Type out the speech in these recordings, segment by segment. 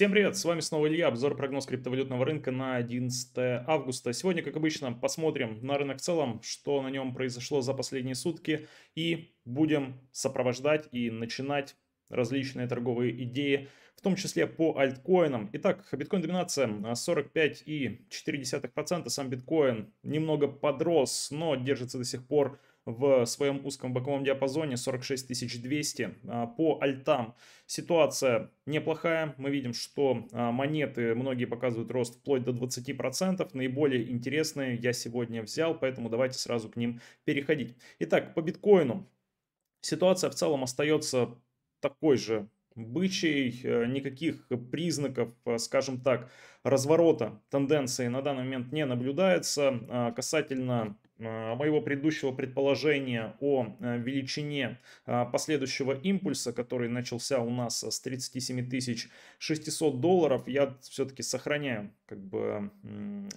Всем привет, с вами снова Илья, обзор прогноз криптовалютного рынка на 11 августа. Сегодня, как обычно, посмотрим на рынок в целом, что на нем произошло за последние сутки и будем сопровождать и начинать различные торговые идеи, в том числе по альткоинам. Итак, биткоин доминация 45,4%, сам биткоин немного подрос, но держится до сих пор в своем узком боковом диапазоне 46200. А, по альтам ситуация неплохая. Мы видим, что а, монеты многие показывают рост вплоть до 20%. Наиболее интересные я сегодня взял, поэтому давайте сразу к ним переходить. Итак, по биткоину ситуация в целом остается такой же бычий, э, никаких признаков, э, скажем так, разворота тенденции на данный момент не наблюдается. А, касательно моего предыдущего предположения о э, величине а, последующего импульса, который начался у нас с 37 600 долларов, я все-таки сохраняю как бы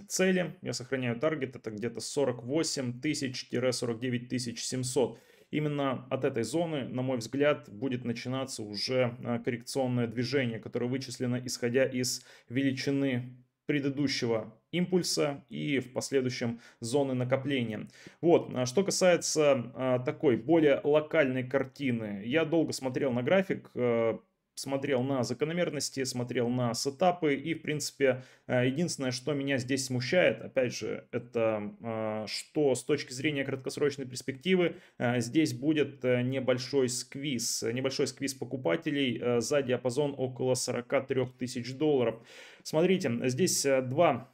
цели, я сохраняю таргет, это где-то 48 тысяч-49 700. Именно от этой зоны, на мой взгляд, будет начинаться уже а, коррекционное движение, которое вычислено исходя из величины предыдущего импульса и в последующем зоны накопления. Вот, а что касается а, такой более локальной картины, я долго смотрел на график, а, смотрел на закономерности, смотрел на сетапы и, в принципе, э, единственное, что меня здесь смущает, опять же, это э, что с точки зрения краткосрочной перспективы э, здесь будет небольшой сквиз, небольшой сквиз покупателей за диапазон около 43 тысяч долларов. Смотрите, здесь два,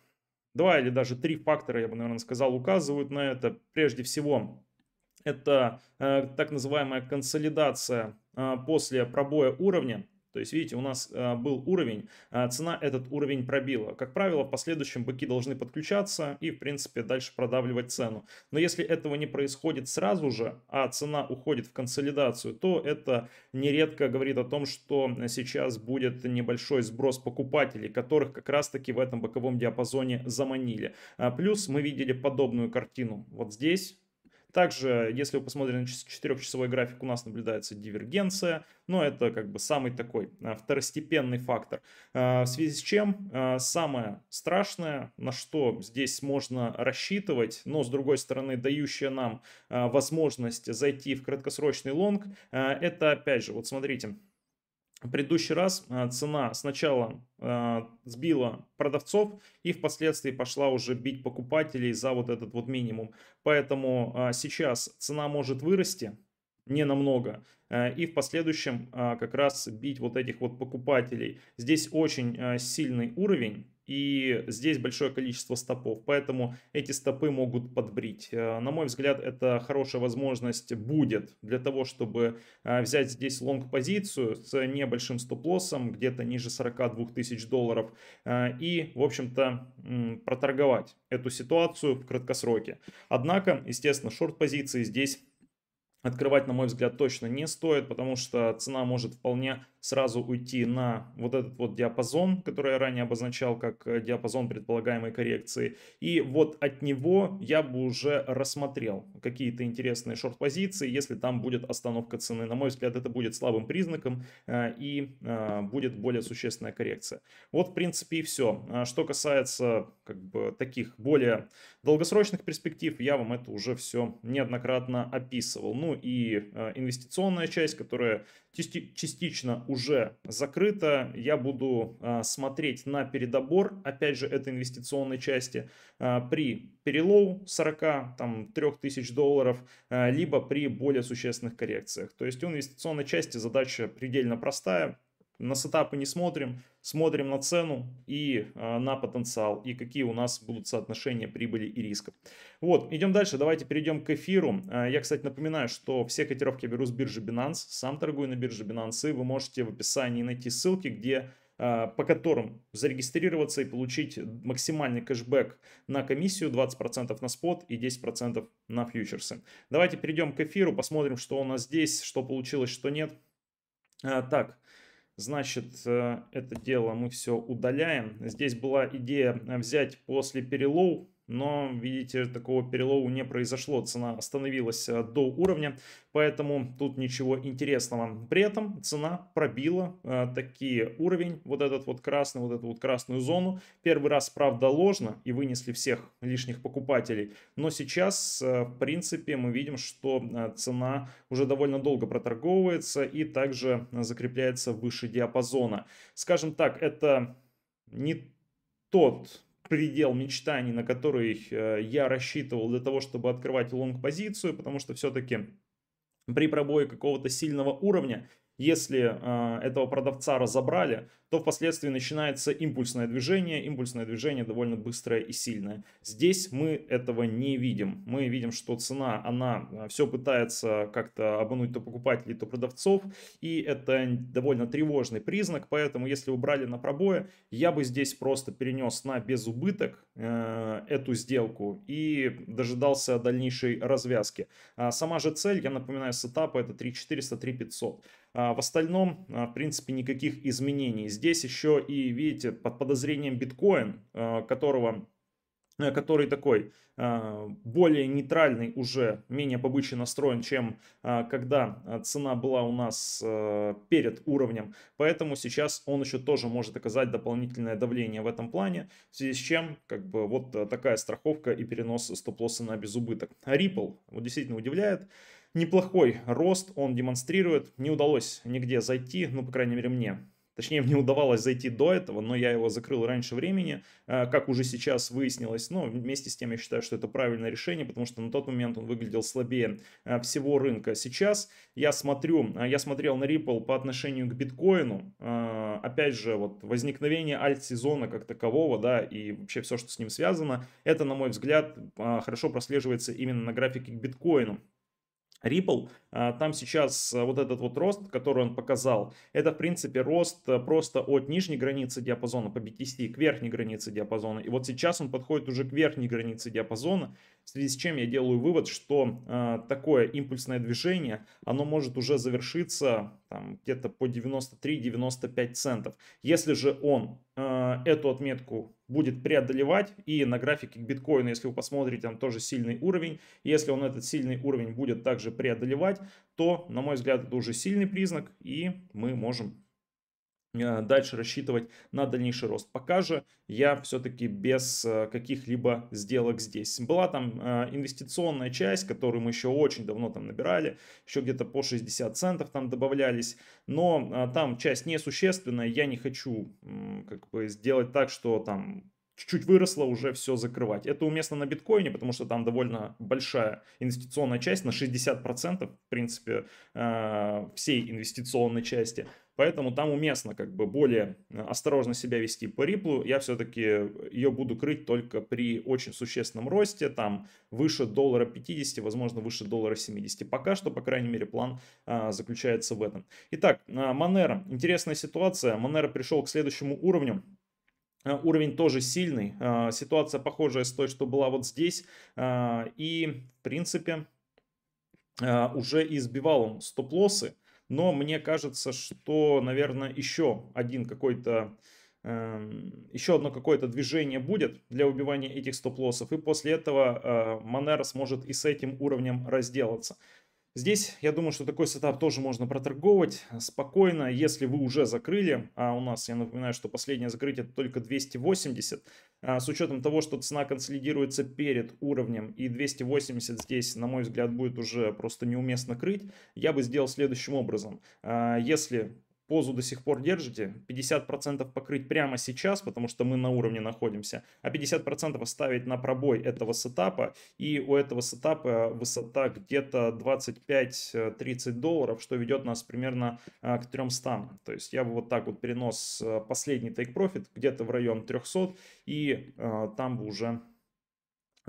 два или даже три фактора, я бы, наверное, сказал, указывают на это. Прежде всего, это так называемая консолидация после пробоя уровня. То есть, видите, у нас э, был уровень, э, цена этот уровень пробила. Как правило, в последующем быки должны подключаться и, в принципе, дальше продавливать цену. Но если этого не происходит сразу же, а цена уходит в консолидацию, то это нередко говорит о том, что сейчас будет небольшой сброс покупателей, которых как раз-таки в этом боковом диапазоне заманили. А плюс мы видели подобную картину вот здесь, также, если вы посмотрите на 4-часовой график, у нас наблюдается дивергенция, но это как бы самый такой а, второстепенный фактор. А, в связи с чем а, самое страшное, на что здесь можно рассчитывать, но с другой стороны дающее нам возможность зайти в краткосрочный лонг, это опять же, вот смотрите, в предыдущий раз цена сначала сбила продавцов и впоследствии пошла уже бить покупателей за вот этот вот минимум. Поэтому сейчас цена может вырасти не намного. И в последующем как раз бить вот этих вот покупателей. Здесь очень сильный уровень и здесь большое количество стопов, поэтому эти стопы могут подбрить. Э, на мой взгляд, это хорошая возможность будет для того, чтобы э, взять здесь лонг-позицию с небольшим стоп-лоссом, где-то ниже 42 тысяч долларов, э, и, в общем-то, проторговать эту ситуацию в краткосроке. Однако, естественно, шорт-позиции здесь открывать, на мой взгляд, точно не стоит, потому что цена может вполне сразу уйти на вот этот вот диапазон, который я ранее обозначал как э, диапазон предполагаемой коррекции. И вот от него я бы уже рассмотрел какие-то интересные шорт-позиции, если там будет остановка цены. На мой взгляд, это будет слабым признаком э, и э, будет более существенная коррекция. Вот, в принципе, и все. Что касается как бы таких более долгосрочных перспектив, я вам это уже все неоднократно описывал. Ну и инвестиционная часть, которая частично уже закрыта. Я буду а, смотреть на передобор, опять же, этой инвестиционной части а, при перелоу 40, там, 3000 долларов, а, либо при более существенных коррекциях. То есть у инвестиционной части задача предельно простая на сетапы не смотрим, смотрим на цену и э, на потенциал, и какие у нас будут соотношения прибыли и риска. Вот, идем дальше, давайте перейдем к эфиру. Э, я, кстати, напоминаю, что все котировки я беру с биржи Binance, сам торгую на бирже Binance, и вы можете в описании найти ссылки, где по которым зарегистрироваться и получить максимальный кэшбэк на комиссию 20% на спот и 10% на фьючерсы. Давайте перейдем к эфиру, посмотрим, что у нас здесь, что получилось, что нет. Так, Значит, э, это дело мы все удаляем. Здесь была идея взять после перелоу но, видите, такого перелова не произошло, цена остановилась э, до уровня, поэтому тут ничего интересного. При этом цена пробила э, такие уровень, вот этот вот красный, вот эту вот красную зону. Первый раз, правда, ложно и вынесли всех лишних покупателей, но сейчас, э, в принципе, мы видим, что э, цена уже довольно долго проторговывается и также закрепляется выше диапазона. Скажем так, это не тот предел мечтаний, на который э, я рассчитывал для того, чтобы открывать лонг-позицию, потому что все-таки при пробое какого-то сильного уровня, если э, этого продавца разобрали, то впоследствии начинается импульсное движение. Импульсное движение довольно быстрое и сильное. Здесь мы этого не видим. Мы видим, что цена, она э, все пытается как-то обмануть то покупателей, то продавцов. И это довольно тревожный признак. Поэтому, если вы брали на пробое, я бы здесь просто перенес на безубыток э, эту сделку и дожидался дальнейшей развязки. А сама же цель, я напоминаю, сетапа это 3400, 3500. А в остальном, а, в принципе, никаких изменений. Здесь еще и, видите, под подозрением биткоин, а, которого который такой более нейтральный уже, менее побычий настроен, чем когда цена была у нас перед уровнем. Поэтому сейчас он еще тоже может оказать дополнительное давление в этом плане, в связи с чем как бы вот такая страховка и перенос стоп-лосса на безубыток. Ripple вот действительно удивляет неплохой рост он демонстрирует. Не удалось нигде зайти, ну, по крайней мере, мне. Точнее, мне удавалось зайти до этого, но я его закрыл раньше времени, э, как уже сейчас выяснилось. Но вместе с тем я считаю, что это правильное решение, потому что на тот момент он выглядел слабее э, всего рынка. Сейчас я смотрю, э, я смотрел на Ripple по отношению к биткоину. Опять же, вот возникновение альт-сезона как такового, да, и вообще все, что с ним связано, это, на мой взгляд, хорошо прослеживается именно на графике к биткоину. Ripple, а, там сейчас а, вот этот вот рост, который он показал, это в принципе рост а, просто от нижней границы диапазона по BTC к верхней границе диапазона. И вот сейчас он подходит уже к верхней границе диапазона, в связи с чем я делаю вывод, что такое импульсное движение, оно может уже завершиться где-то по 93-95 центов. Если же он эту отметку будет преодолевать. И на графике биткоина, если вы посмотрите, там тоже сильный уровень. Если он этот сильный уровень будет также преодолевать, то, на мой взгляд, это уже сильный признак. И мы можем Э, дальше рассчитывать на дальнейший рост. Пока же я все-таки без э, каких-либо сделок здесь. Была там э, инвестиционная часть, которую мы еще очень давно там набирали, еще где-то по 60 центов там добавлялись, но там часть несущественная, я не хочу как бы сделать так, что там чуть-чуть выросло, уже все закрывать. Это уместно на биткоине, потому что там довольно большая инвестиционная часть, на 60% в принципе всей инвестиционной части. Поэтому там уместно как бы более э, осторожно себя вести по Ripple. Я все-таки ее буду крыть только при очень существенном росте, там выше доллара 50, возможно выше доллара 70. Пока что, по крайней мере, план а, заключается в этом. Итак, Monero. Интересная ситуация. Monero пришел к следующему уровню. А, уровень тоже сильный. А, ситуация похожая с той, что была вот здесь. И, в принципе, уже избивал он стоп-лоссы. Но мне кажется, что, наверное, еще один какой-то эм, еще одно какое-то движение будет для убивания этих стоп-лоссов, и после этого Monero сможет и с этим уровнем разделаться. Здесь, я думаю, что такой сетап тоже можно проторговать спокойно, если вы уже закрыли, а у нас, я напоминаю, что последнее закрытие только 280, а с учетом того, что цена консолидируется перед уровнем и 280 здесь, на мой взгляд, будет уже просто неуместно крыть, я бы сделал следующим образом. А если позу до сих пор держите, 50% покрыть прямо сейчас, потому что мы на уровне находимся, а 50% оставить на пробой этого сетапа, и у этого сетапа высота где-то 25-30 долларов, что ведет нас примерно а, к 300. То есть я бы вот так вот перенос а, последний take profit где-то в район 300, и а, там бы уже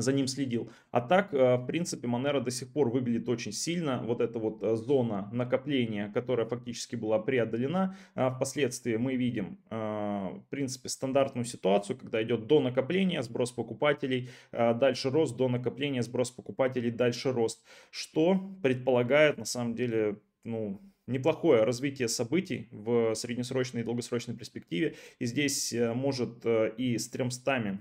за ним следил. А так, э, в принципе, Monero до сих пор выглядит очень сильно. Вот эта вот э, зона накопления, которая фактически была преодолена. А впоследствии мы видим, э, в принципе, стандартную ситуацию, когда идет до накопления, сброс покупателей, дальше рост, до накопления, сброс покупателей, дальше рост. Что предполагает, на самом деле, ну, неплохое развитие событий в среднесрочной и долгосрочной перспективе. И здесь может и с 300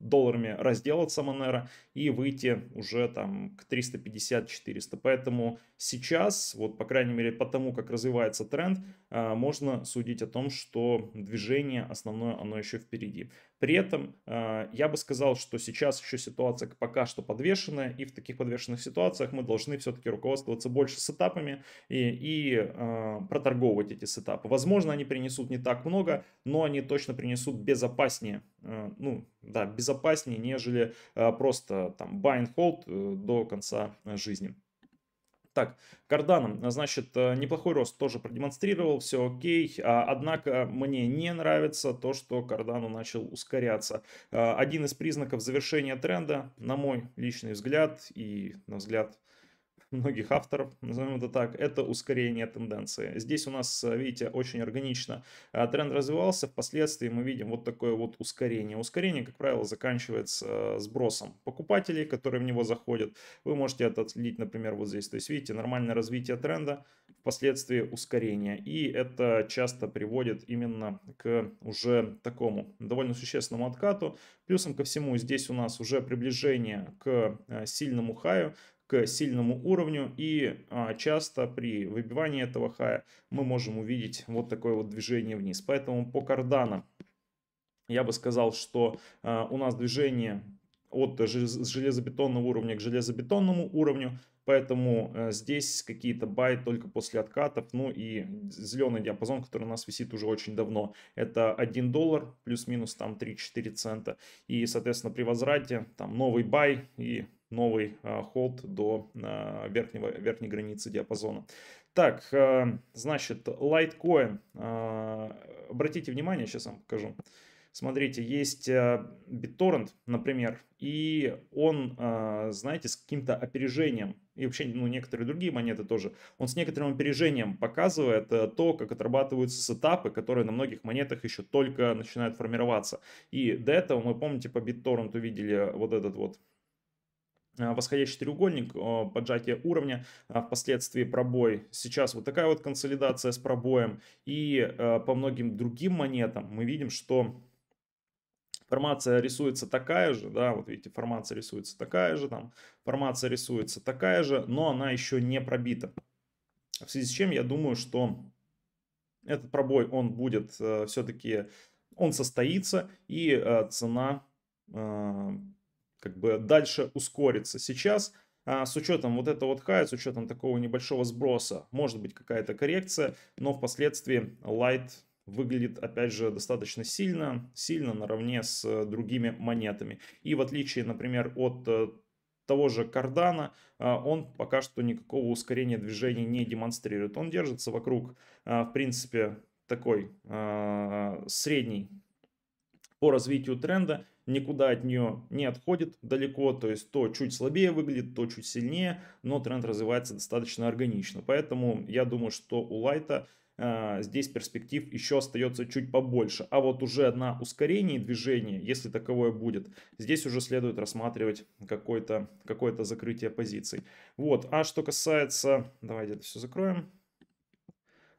долларами разделаться Monero и выйти уже там к 350-400. Поэтому сейчас, вот по крайней мере по тому, как развивается тренд, можно судить о том, что движение основное, оно еще впереди. При этом а, я бы сказал, что сейчас еще ситуация пока что подвешенная, и в таких подвешенных ситуациях мы должны все-таки руководствоваться больше сетапами и, и э, проторговывать эти сетапы. Возможно, они принесут не так много, но они точно принесут безопаснее, ну да, безопаснее, нежели просто там buy and hold э, до конца жизни. Так, Cardano, значит, э, неплохой рост тоже продемонстрировал, все окей. А, однако мне не нравится то, что Cardano начал ускоряться. А, один из признаков завершения тренда, на мой личный взгляд и на взгляд многих авторов, назовем это так, это ускорение тенденции. Здесь у нас, э, видите, очень органично э, тренд развивался, впоследствии мы видим вот такое вот ускорение. Ускорение, как правило, заканчивается э, сбросом покупателей, которые в него заходят. Вы можете это отследить, например, вот здесь. То есть, видите, нормальное развитие тренда, впоследствии ускорение. И это часто приводит именно к уже такому довольно существенному откату. Плюсом ко всему здесь у нас уже приближение к сильному хаю, к сильному уровню и а, часто при выбивании этого хая мы можем увидеть вот такое вот движение вниз. Поэтому по кардана я бы сказал, что а, у нас движение от железобетонного уровня к железобетонному уровню, поэтому э, здесь какие-то бай только после откатов, ну и зеленый диапазон, который у нас висит уже очень давно, это 1 доллар плюс-минус там 3-4 цента, и соответственно при возврате там новый бай и новый а, холд до а, верхнего, верхней границы диапазона. Так, а, значит, Litecoin. Обратите внимание, сейчас вам покажу. Смотрите, есть BitTorrent, например, и он, знаете, с каким-то опережением, и вообще, ну, некоторые другие монеты тоже, он с некоторым опережением показывает то, как отрабатываются сетапы, которые на многих монетах еще только начинают формироваться. И до этого мы, помните, по BitTorrent увидели вот этот вот Э, восходящий треугольник, поджатие уровня, а впоследствии пробой. Сейчас вот такая вот консолидация с пробоем. И э, по многим другим монетам мы видим, что формация рисуется такая же, да, вот видите, формация рисуется такая же, там, формация рисуется такая же, но она еще не пробита. В связи с чем я думаю, что этот пробой, он будет э, все-таки, он состоится, и э, цена э, как бы дальше ускориться. Сейчас а, с учетом вот этого вот хая, с учетом такого небольшого сброса, может быть какая-то коррекция, но впоследствии Light выглядит, опять же, достаточно сильно, сильно наравне с э, другими монетами. И в отличие, например, от э, того же кардана, а, он пока что никакого ускорения движения не демонстрирует. Он держится вокруг, а, в принципе, такой средней по развитию тренда никуда от нее не отходит далеко, то есть то чуть слабее выглядит, то чуть сильнее, но тренд развивается достаточно органично. Поэтому я думаю, что у Лайта э, здесь перспектив еще остается чуть побольше. А вот уже на ускорении движения, если таковое будет, здесь уже следует рассматривать какое-то какое закрытие позиций. Вот, а что касается, давайте это все закроем.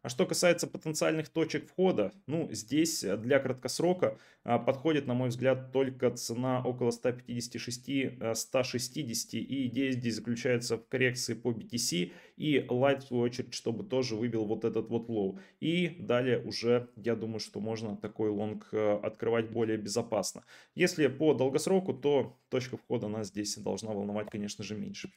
А что касается потенциальных точек входа, ну, здесь э, для краткосрока а, подходит, на мой взгляд, только цена около 156-160. Э, и идея здесь заключается в коррекции по BTC и Light, в свою очередь, чтобы тоже выбил вот этот вот low. И далее уже, я думаю, что можно такой long э, открывать более безопасно. Если по долгосроку, то точка входа нас здесь должна волновать, конечно же, меньше.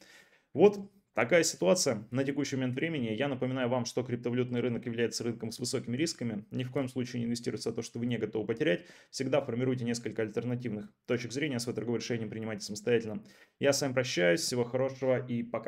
Вот Такая ситуация на текущий момент времени. Я напоминаю вам, что криптовалютный рынок является рынком с высокими рисками. Ни в коем случае не инвестируйте за то, что вы не готовы потерять. Всегда формируйте несколько альтернативных точек зрения. Свое торговое решение принимайте самостоятельно. Я с вами прощаюсь. Всего хорошего и пока.